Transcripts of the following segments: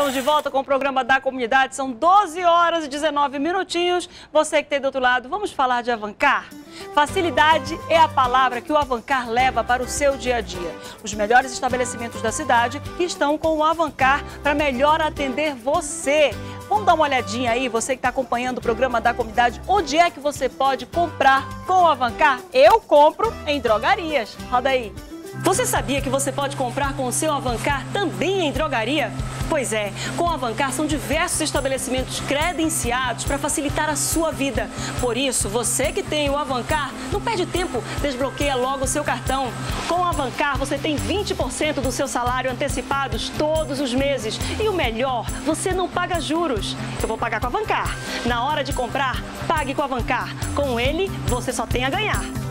Estamos de volta com o programa da comunidade. São 12 horas e 19 minutinhos. Você que tem do outro lado, vamos falar de Avancar? Facilidade é a palavra que o Avancar leva para o seu dia a dia. Os melhores estabelecimentos da cidade estão com o Avancar para melhor atender você. Vamos dar uma olhadinha aí, você que está acompanhando o programa da comunidade, onde é que você pode comprar com o Avancar? Eu compro em drogarias. Roda aí. Você sabia que você pode comprar com o seu Avancar também em drogaria? Pois é, com o Avancar são diversos estabelecimentos credenciados para facilitar a sua vida. Por isso, você que tem o Avancar, não perde tempo, desbloqueia logo o seu cartão. Com o Avancar, você tem 20% do seu salário antecipados todos os meses. E o melhor, você não paga juros. Eu vou pagar com o Avancar. Na hora de comprar, pague com o Avancar. Com ele, você só tem a ganhar.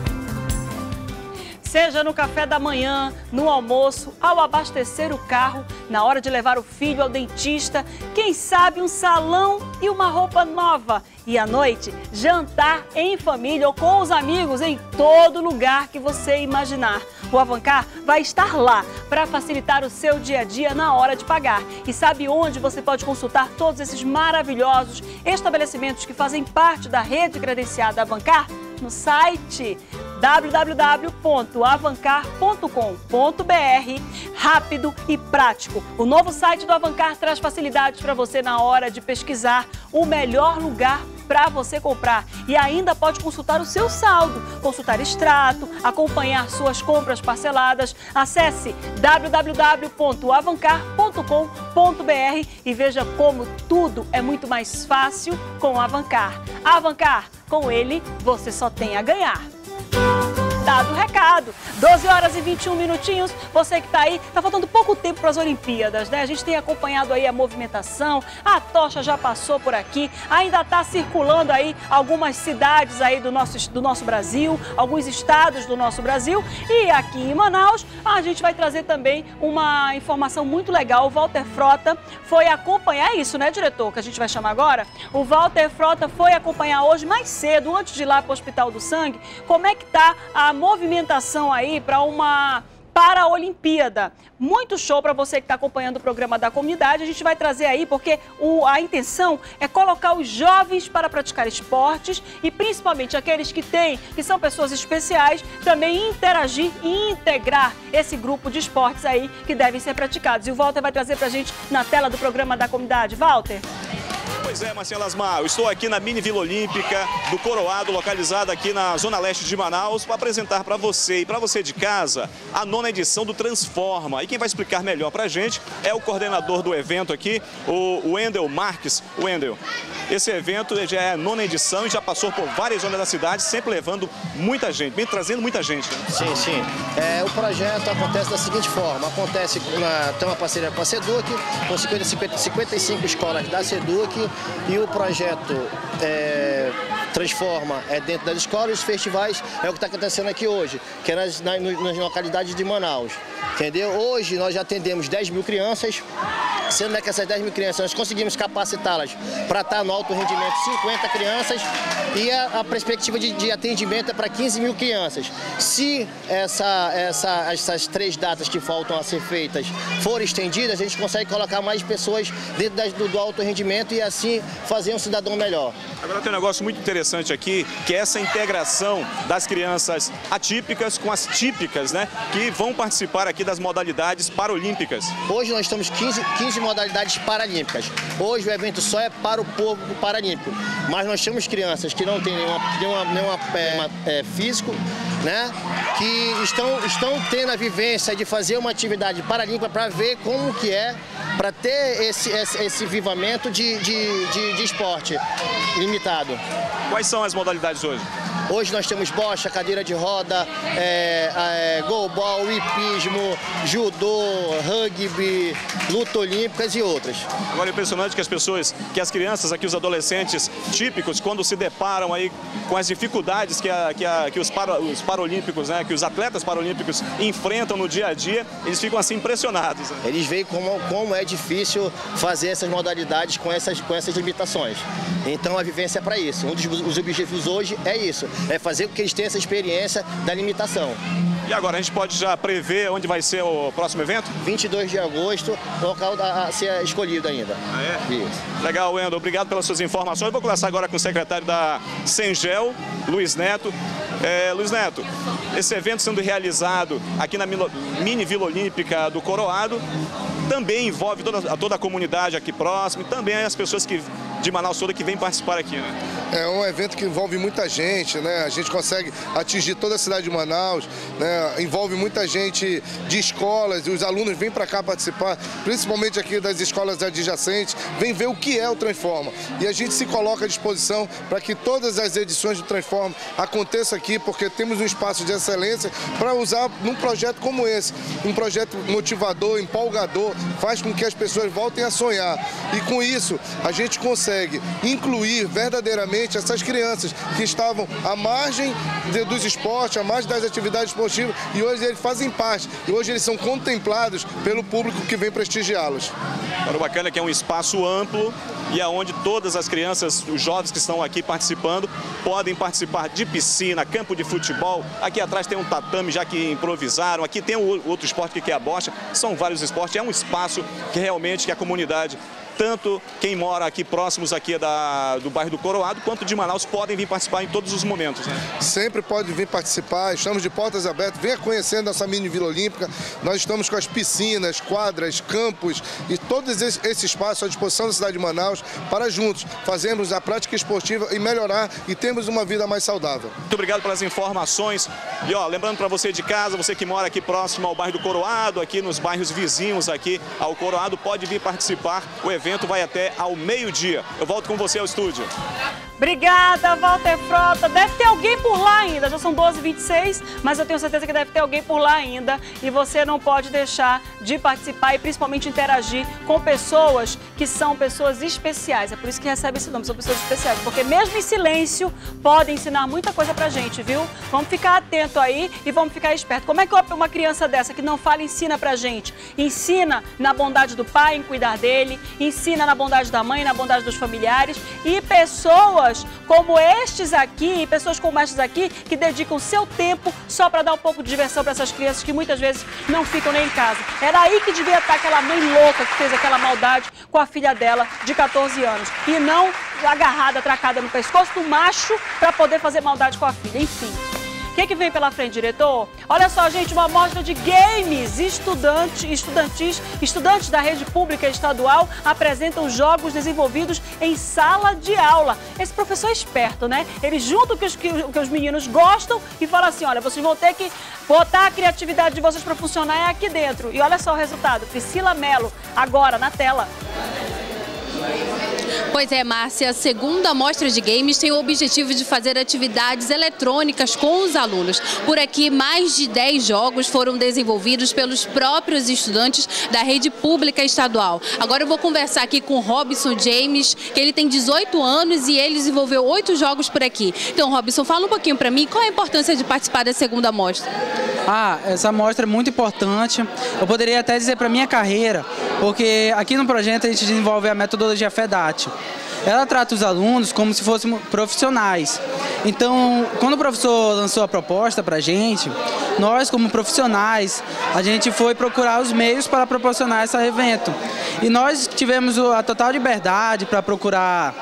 Seja no café da manhã, no almoço, ao abastecer o carro, na hora de levar o filho ao dentista, quem sabe um salão e uma roupa nova. E à noite, jantar em família ou com os amigos em todo lugar que você imaginar. O Avancar vai estar lá para facilitar o seu dia a dia na hora de pagar. E sabe onde você pode consultar todos esses maravilhosos estabelecimentos que fazem parte da rede credenciada Avancar? No site www.avancar.com.br. Rápido e prático. O novo site do Avancar traz facilidades para você na hora de pesquisar o melhor lugar para você comprar e ainda pode consultar o seu saldo, consultar extrato, acompanhar suas compras parceladas. Acesse www.avancar.com.br e veja como tudo é muito mais fácil com o Avancar. Avancar, com ele você só tem a ganhar dado o recado. 12 horas e 21 minutinhos. Você que está aí, está faltando pouco tempo para as Olimpíadas, né? A gente tem acompanhado aí a movimentação, a tocha já passou por aqui, ainda está circulando aí algumas cidades aí do nosso, do nosso Brasil, alguns estados do nosso Brasil. E aqui em Manaus, a gente vai trazer também uma informação muito legal. O Walter Frota foi acompanhar é isso, né, diretor, que a gente vai chamar agora? O Walter Frota foi acompanhar hoje mais cedo, antes de ir lá para o Hospital do Sangue, como é que está a movimentação aí para uma para a Olimpíada. Muito show para você que está acompanhando o programa da comunidade. A gente vai trazer aí, porque o, a intenção é colocar os jovens para praticar esportes e principalmente aqueles que têm, que são pessoas especiais, também interagir e integrar esse grupo de esportes aí que devem ser praticados. E o Walter vai trazer para a gente na tela do programa da comunidade. Walter? Pois é, Marcelo Asmar, eu estou aqui na Mini Vila Olímpica do Coroado, localizada aqui na zona leste de Manaus, para apresentar para você e para você de casa a nona edição do Transforma. E quem vai explicar melhor para a gente é o coordenador do evento aqui, o Wendel Marques. Wendel, esse evento já é a nona edição e já passou por várias zonas da cidade, sempre levando muita gente, bem trazendo muita gente. Né? Sim, sim. É, o projeto acontece da seguinte forma, acontece, na, tem uma parceria com a SEDUC, com 50, 50, 55 escolas da SEDUC, e o projeto é, Transforma é dentro das escolas, os festivais é o que está acontecendo aqui hoje, que é nas, nas, nas localidades de Manaus. Entendeu? Hoje nós já atendemos 10 mil crianças, sendo que essas 10 mil crianças nós conseguimos capacitá-las para estar no alto rendimento 50 crianças e a, a perspectiva de, de, atendimento é para 15 mil crianças. Se essa, essa, essas três datas que faltam a ser feitas forem estendidas, a gente consegue colocar mais pessoas dentro das, do, do alto rendimento e assim fazer um cidadão melhor. Agora tem um negócio muito interessante aqui, que é essa integração das crianças atípicas com as típicas, né, que vão participar aqui das modalidades paralímpicas. Hoje nós estamos 15, 15 modalidades paralímpicas. Hoje o evento só é para o povo paralímpico, mas nós temos crianças que não têm nenhuma, nenhuma, nenhuma é, é, físico, né? que estão, estão tendo a vivência de fazer uma atividade paralímpica para ver como que é, para ter esse, esse, esse vivamento de, de, de, de esporte limitado. Quais são as modalidades hoje? Hoje nós temos bocha, cadeira de roda, é, é, goalball, hipismo, judô, rugby, luta olímpicas e outras. Agora é impressionante que as pessoas, que as crianças aqui, os adolescentes típicos, quando se deparam aí com as dificuldades que, a, que, a, que os, para, os paralímpicos, né, que os atletas paralímpicos enfrentam no dia a dia, eles ficam assim impressionados. Né? Eles veem como, como é difícil fazer essas modalidades com essas, com essas limitações. Então a vivência é para isso. Um dos objetivos hoje é isso, é fazer com que eles tenham essa experiência da limitação. E agora, a gente pode já prever onde vai ser o próximo evento? 22 de agosto, local a ser escolhido ainda. Ah, é? Isso. Legal, Wendel. Obrigado pelas suas informações. Vou conversar agora com o secretário da Sengel, Luiz Neto. É, Luiz Neto, esse evento sendo realizado aqui na Mini Vila Olímpica do Coroado também envolve toda, toda a comunidade aqui próxima e também as pessoas que de Manaus toda que vêm participar aqui, né? É um evento que envolve muita gente, né? A gente consegue atingir toda a cidade de Manaus, né? Envolve muita gente de escolas, os alunos vêm para cá participar, principalmente aqui das escolas adjacentes, vêm ver o que é o Transforma. E a gente se coloca à disposição para que todas as edições do Transforma aconteçam aqui, porque temos um espaço de excelência para usar num projeto como esse, um projeto motivador, empolgador, faz com que as pessoas voltem a sonhar. E com isso, a gente consegue incluir verdadeiramente essas crianças que estavam à margem de, dos esportes, à margem das atividades esportivas e hoje eles fazem parte. E hoje eles são contemplados pelo público que vem prestigiá-los. O bacana é que é um espaço amplo e aonde todas as crianças, os jovens que estão aqui participando, podem participar de piscina, campo de futebol. Aqui atrás tem um tatame já que improvisaram. Aqui tem outro esporte que é a bocha. São vários esportes. É um espaço que realmente que a comunidade tanto quem mora aqui próximos aqui da, do bairro do Coroado, quanto de Manaus, podem vir participar em todos os momentos. Né? Sempre pode vir participar, estamos de portas abertas, venha conhecendo nossa mini Vila Olímpica. Nós estamos com as piscinas, quadras, campos e todos esse, esse espaço à disposição da cidade de Manaus para juntos fazermos a prática esportiva e melhorar e termos uma vida mais saudável. Muito obrigado pelas informações. E ó, lembrando para você de casa, você que mora aqui próximo ao bairro do Coroado, aqui nos bairros vizinhos aqui ao Coroado, pode vir participar. O evento evento vai até ao meio-dia. Eu volto com você ao estúdio. Obrigada, Walter Frota. Deve ter alguém por lá ainda. Já são 12h26, mas eu tenho certeza que deve ter alguém por lá ainda. E você não pode deixar de participar e principalmente interagir com pessoas que são pessoas especiais. É por isso que recebe esse nome, são pessoas especiais. Porque mesmo em silêncio, podem ensinar muita coisa pra gente, viu? Vamos ficar atento aí e vamos ficar esperto. Como é que uma criança dessa que não fala ensina pra gente? Ensina na bondade do pai em cuidar dele, ensina na bondade da mãe, na bondade dos familiares e pessoas pessoas como estes aqui, pessoas como estes aqui, que dedicam seu tempo só para dar um pouco de diversão para essas crianças que muitas vezes não ficam nem em casa. Era aí que devia estar aquela mãe louca que fez aquela maldade com a filha dela de 14 anos. E não agarrada, atracada no pescoço do macho para poder fazer maldade com a filha. Enfim. O que, que vem pela frente, diretor? Olha só, gente, uma amostra de games estudantes, estudantis, estudantes da rede pública estadual apresentam jogos desenvolvidos em sala de aula. Esse professor é esperto, né? Ele junta o que os, que, que os meninos gostam e fala assim, olha, vocês vão ter que botar a criatividade de vocês para funcionar é aqui dentro. E olha só o resultado, Priscila Mello, agora na tela. Pois é, Márcia, a segunda mostra de games tem o objetivo de fazer atividades eletrônicas com os alunos. Por aqui, mais de 10 jogos foram desenvolvidos pelos próprios estudantes da rede pública estadual. Agora eu vou conversar aqui com Robson James, que ele tem 18 anos e ele desenvolveu oito jogos por aqui. Então, Robson, fala um pouquinho para mim qual a importância de participar da segunda mostra. Ah, essa mostra é muito importante. Eu poderia até dizer para minha carreira, porque aqui no projeto a gente desenvolve a metodologia FEDAT ela trata os alunos como se fossem profissionais. Então, quando o professor lançou a proposta para a gente, nós como profissionais, a gente foi procurar os meios para proporcionar esse evento. E nós tivemos a total liberdade para procurar,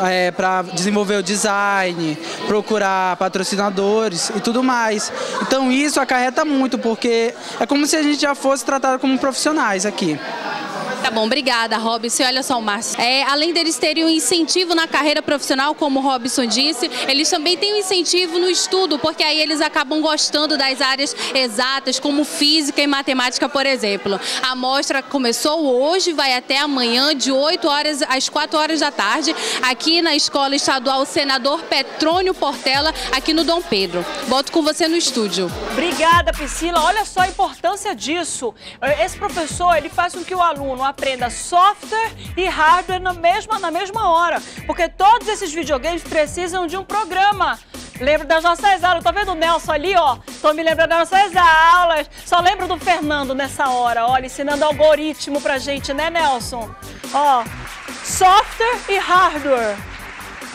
é, para desenvolver o design, procurar patrocinadores e tudo mais. Então isso acarreta muito, porque é como se a gente já fosse tratado como profissionais aqui. Tá bom, obrigada, Robson. Olha só, Márcio. É, além deles terem um incentivo na carreira profissional, como o Robson disse, eles também têm um incentivo no estudo, porque aí eles acabam gostando das áreas exatas, como física e matemática, por exemplo. A mostra começou hoje, vai até amanhã, de 8 horas às 4 horas da tarde, aqui na Escola Estadual Senador Petrônio Portela, aqui no Dom Pedro. Volto com você no estúdio. Obrigada, Priscila. Olha só a importância disso. Esse professor, ele faz com que o aluno aprenda software e hardware na mesma, na mesma hora. Porque todos esses videogames precisam de um programa. Lembro das nossas aulas. Tá vendo o Nelson ali, ó? Tô me lembrando das nossas aulas. Só lembro do Fernando nessa hora, olha, ensinando algoritmo pra gente, né, Nelson? Ó, software e hardware.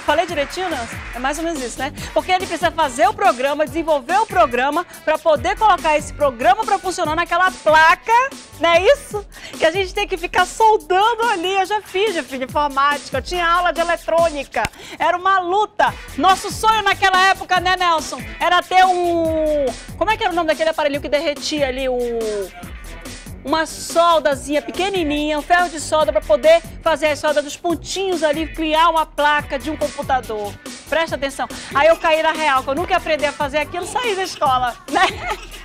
Falei direitinho, Nelson? É mais ou menos isso, né? Porque ele precisa fazer o programa, desenvolver o programa para poder colocar esse programa para funcionar naquela placa, não é isso? Que a gente tem que ficar soldando ali. Eu já fiz, já fiz informática, eu tinha aula de eletrônica. Era uma luta. Nosso sonho naquela época, né, Nelson? Era ter um... Como é que era o nome daquele aparelho que derretia ali? O uma soldazinha pequenininha, um ferro de solda para poder fazer a solda dos pontinhos ali, criar uma placa de um computador. Presta atenção. Aí eu caí na real, que eu nunca ia aprender a fazer aquilo, saí da escola, né?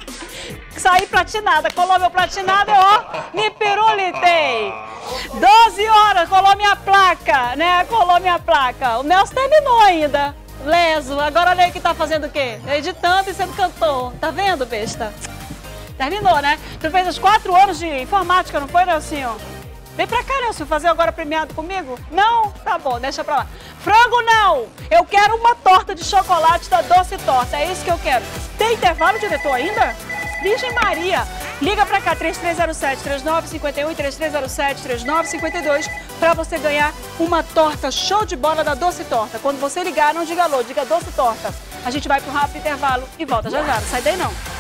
Saí platinada, colou meu platinado e ó, me pirulitei. 12 horas, colou minha placa, né? Colou minha placa. O Nelson terminou ainda, leso. Agora olha aí que tá fazendo o quê? Editando e sendo cantor. Tá vendo, besta? Terminou, né? Tu fez os quatro anos de informática, não foi, Nelsinho? Vem pra cá, Nelson, fazer agora premiado comigo? Não? Tá bom, deixa pra lá. Frango não! Eu quero uma torta de chocolate da Doce Torta, é isso que eu quero. Tem intervalo, diretor, ainda? Virgem Maria! Liga pra cá, 3307-3951 e 3307-3952 pra você ganhar uma torta show de bola da Doce Torta. Quando você ligar, não diga alô, diga Doce Torta. A gente vai pro rápido intervalo e volta já já, não sai daí não.